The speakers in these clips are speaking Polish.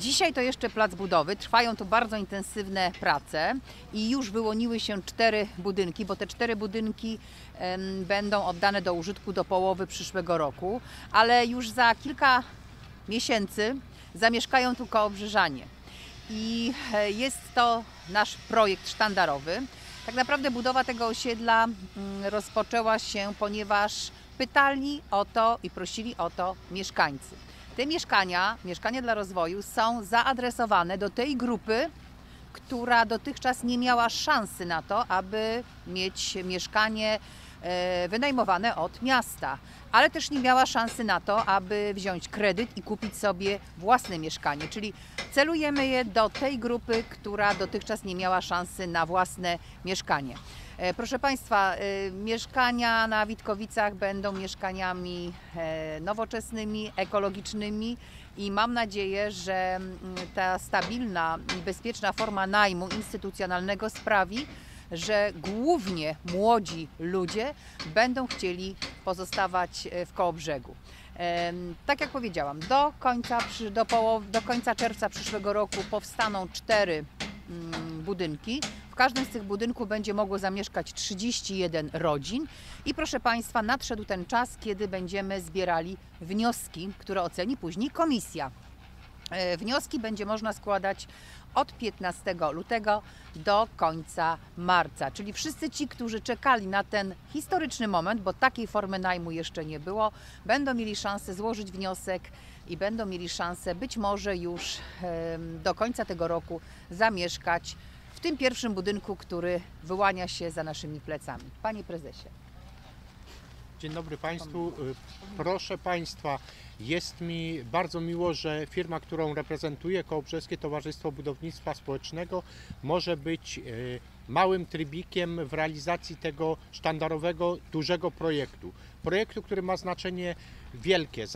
Dzisiaj to jeszcze plac budowy. Trwają tu bardzo intensywne prace i już wyłoniły się cztery budynki, bo te cztery budynki em, będą oddane do użytku do połowy przyszłego roku, ale już za kilka miesięcy zamieszkają tu kołobrzyżanie. I e, jest to nasz projekt sztandarowy. Tak naprawdę budowa tego osiedla mm, rozpoczęła się, ponieważ pytali o to i prosili o to mieszkańcy. Te mieszkania, mieszkania dla rozwoju są zaadresowane do tej grupy, która dotychczas nie miała szansy na to, aby mieć mieszkanie e, wynajmowane od miasta, ale też nie miała szansy na to, aby wziąć kredyt i kupić sobie własne mieszkanie. Czyli celujemy je do tej grupy, która dotychczas nie miała szansy na własne mieszkanie. E, Proszę Państwa, e, mieszkania na Witkowicach będą mieszkaniami e, nowoczesnymi, ekologicznymi i mam nadzieję, że mm, ta stabilna i bezpieczna forma najmu instytucjonalnego sprawi, że głównie młodzi ludzie będą chcieli pozostawać w Kołobrzegu. Em, Tak jak powiedziałam, do końca, do, połow, do końca czerwca przyszłego roku powstaną cztery mm, budynki. Każdym z tych budynków będzie mogło zamieszkać 31 rodzin. I proszę Państwa, nadszedł ten czas, kiedy będziemy zbierali wnioski, które oceni później komisja. E, Wnioski będzie można składać od 15 lutego do końca marca. Czyli wszyscy ci, którzy czekali na ten historyczny moment, bo takiej formy najmu jeszcze nie było, będą mieli szansę złożyć wniosek i będą mieli szansę być może już do końca tego roku zamieszkać w tym pierwszym budynku, który wyłania się za naszymi plecami. Panie prezesie. Dzień dobry Państwu. Proszę Państwa, jest mi bardzo miło, że firma, którą reprezentuję, Kołobrzeskie Towarzystwo Budownictwa Społecznego, może być y, małym trybikiem w realizacji tego sztandarowego, dużego projektu. Projektu, który ma znaczenie wielkie,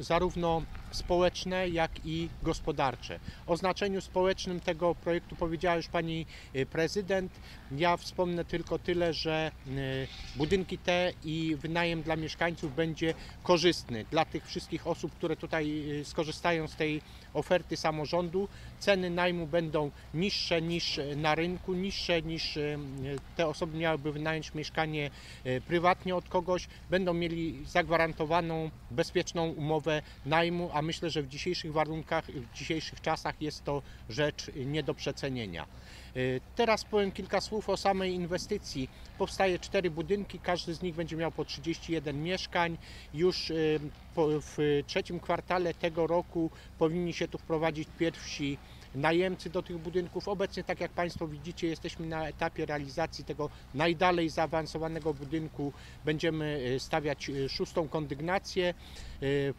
zarówno społeczne, jak i gospodarcze. O znaczeniu społecznym tego projektu powiedziała już Pani y, Prezydent. Ja wspomnę tylko tyle, że y, budynki te i wynajem dla mieszkańców będzie korzystny dla tych wszystkich osób, które tutaj y, skorzystają z tej oferty samorządu. Ceny najmu będą niższe niż na rynku, niższe niż te osoby miałyby wynająć mieszkanie prywatnie od kogoś. Będą mieli zagwarantowaną, bezpieczną umowę najmu, a myślę, że w dzisiejszych warunkach, w dzisiejszych czasach jest to rzecz nie do przecenienia. Y, Teraz powiem kilka słów o samej inwestycji. Powstaje cztery budynki, każdy z nich będzie miał po 31 mieszkań. Już y, w trzecim kwartale tego roku powinni się tu wprowadzić pierwsi najemcy do tych budynków. Obecnie, tak jak Państwo widzicie, jesteśmy na etapie realizacji tego najdalej zaawansowanego budynku. Będziemy y, stawiać szóstą kondygnację.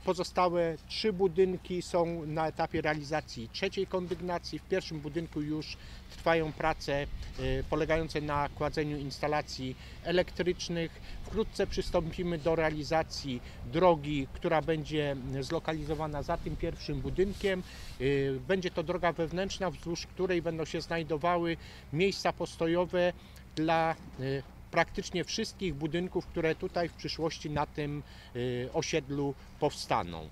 Pozostałe trzy budynki są na etapie realizacji trzeciej kondygnacji. W pierwszym budynku już trwają prace y, polegające na kładzeniu instalacji elektrycznych. Wkrótce przystąpimy do realizacji drogi, która będzie zlokalizowana za tym pierwszym budynkiem. Y, Będzie to droga wewnętrzna, wzdłuż której będą się znajdowały miejsca postojowe dla y, praktycznie wszystkich budynków, które tutaj w przyszłości na tym osiedlu powstaną.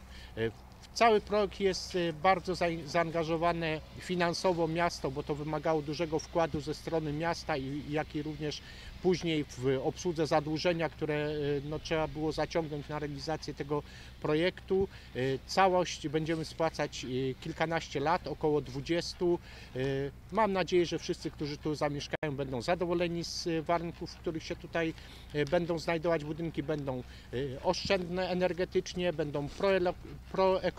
Cały projekt jest y, bardzo za- zaangażowane finansowo miasto, bo to wymagało dużego wkładu ze strony miasta, jak i również później w obsłudze zadłużenia, które y, no, trzeba było zaciągnąć na realizację tego projektu. Y, Całość będziemy spłacać kilkanaście lat, około 20. Y, Mam nadzieję, że wszyscy, którzy tu zamieszkają, będą zadowoleni z warunków, w których się tutaj będą znajdować budynki, będą oszczędne energetycznie, będą proelo-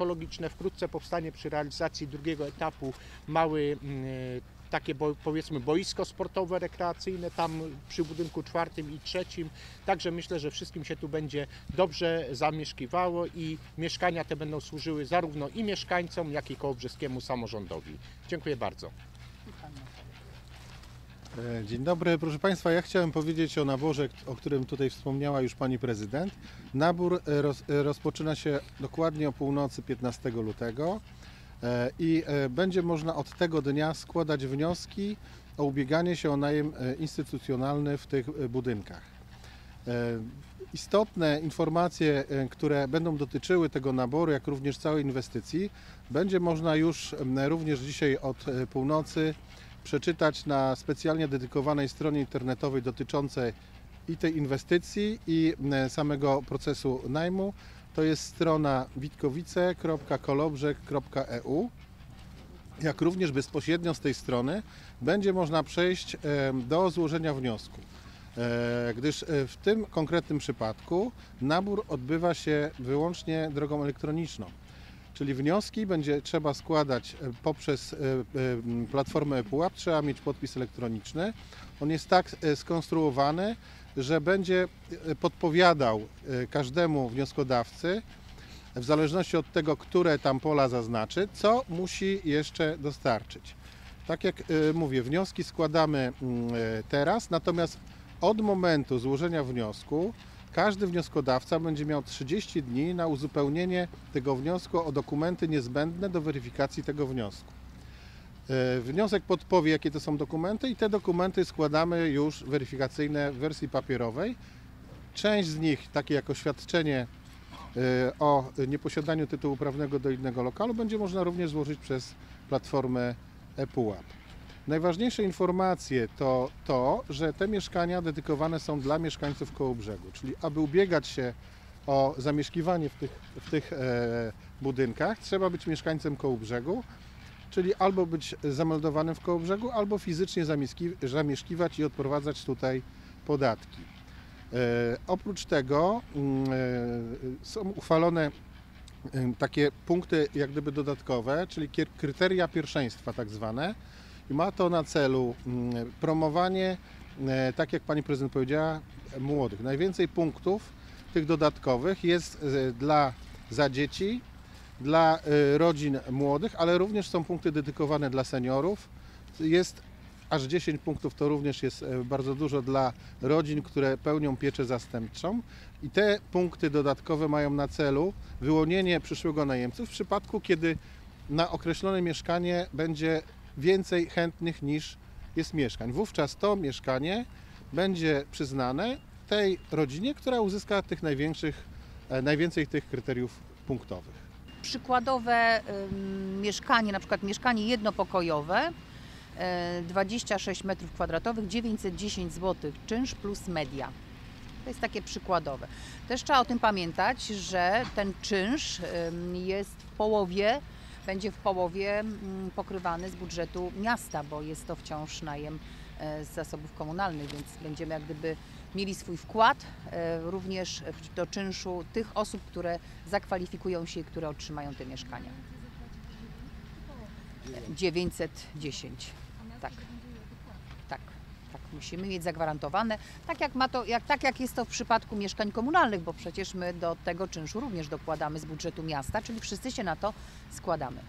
proekologiczne. Wkrótce powstanie przy realizacji drugiego etapu mały y, takie bo, powiedzmy boisko sportowe, rekreacyjne tam przy budynku czwartym i trzecim. Także myślę, że wszystkim się tu będzie dobrze zamieszkiwało i mieszkania te będą służyły zarówno i mieszkańcom, jak i kołobrzeskiemu samorządowi. Dziękuję bardzo. E, Dzień dobry, proszę Państwa. Ja chciałem powiedzieć o naborze, o którym tutaj wspomniała już Pani Prezydent. Nabór e, roz, e, rozpoczyna się dokładnie o północy 15 lutego i będzie można od tego dnia składać wnioski o ubieganie się o najem instytucjonalny w tych budynkach. Istotne informacje, które będą dotyczyły tego naboru, jak również całej inwestycji, będzie można już również dzisiaj od północy przeczytać na specjalnie dedykowanej stronie internetowej dotyczącej i tej inwestycji, i m, samego procesu najmu. To jest strona witkowice.kolobrzeg.eu. Jak również bezpośrednio z tej strony będzie można przejść em, do złożenia wniosku. E, Gdyż e, w tym konkretnym przypadku nabór odbywa się wyłącznie drogą elektroniczną. Czyli wnioski będzie trzeba składać e, poprzez e, e, platformę ePUAP, trzeba mieć podpis elektroniczny. On jest tak skonstruowany, że będzie podpowiadał każdemu wnioskodawcy, w zależności od tego, które tam pola zaznaczy, co musi jeszcze dostarczyć. Tak jak mówię, wnioski składamy mm, teraz, natomiast od momentu złożenia wniosku każdy wnioskodawca będzie miał 30 dni na uzupełnienie tego wniosku o dokumenty niezbędne do weryfikacji tego wniosku. E, Wniosek podpowie, jakie to są dokumenty, i te dokumenty składamy już weryfikacyjne w wersji papierowej. Część z nich, takie jak oświadczenie e, o nieposiadaniu tytułu prawnego do innego lokalu, będzie można również złożyć przez platformę ePUAP. Najważniejsze informacje to to, że te mieszkania dedykowane są dla mieszkańców Kołobrzegu, czyli aby ubiegać się o zamieszkiwanie w tych, w tych e, budynkach, trzeba być mieszkańcem Kołobrzegu, czyli albo być zameldowanym w Kołobrzegu, albo fizycznie zamieszkiwać i odprowadzać tutaj podatki. E, oprócz tego mm, e, są uchwalone e, takie punkty jak gdyby dodatkowe, czyli kryteria pierwszeństwa tak zwane ma to na celu mm, promowanie, e, tak jak Pani Prezydent powiedziała, młodych. Najwięcej punktów tych dodatkowych jest e, dla za dzieci, dla e, rodzin młodych, ale również są punkty dedykowane dla seniorów. Jest aż 10 punktów, to również jest bardzo dużo dla rodzin, które pełnią pieczę zastępczą. I te punkty dodatkowe mają na celu wyłonienie przyszłego najemców w przypadku, kiedy na określone mieszkanie będzie więcej chętnych niż jest mieszkań. Wówczas to mieszkanie będzie przyznane tej rodzinie, która uzyska tych największych, e, najwięcej tych kryteriów punktowych. Przykładowe mieszkanie, na przykład mieszkanie jednopokojowe, e, 26 m2, 910 zł czynsz plus media. To jest takie przykładowe. Też trzeba o tym pamiętać, że ten czynsz jest w połowie, będzie w połowie mm, pokrywany z budżetu miasta, bo jest to wciąż najem e, z zasobów komunalnych, więc będziemy jak gdyby mieli swój wkład e, również do czynszu tych osób, które zakwalifikują się i które otrzymają te mieszkania. 910. Tak. Tak. Tak, musimy mieć zagwarantowane, tak jak, ma to, jak, tak jak jest to w przypadku mieszkań komunalnych, bo przecież my do tego czynszu również dokładamy z budżetu miasta, czyli wszyscy się na to składamy.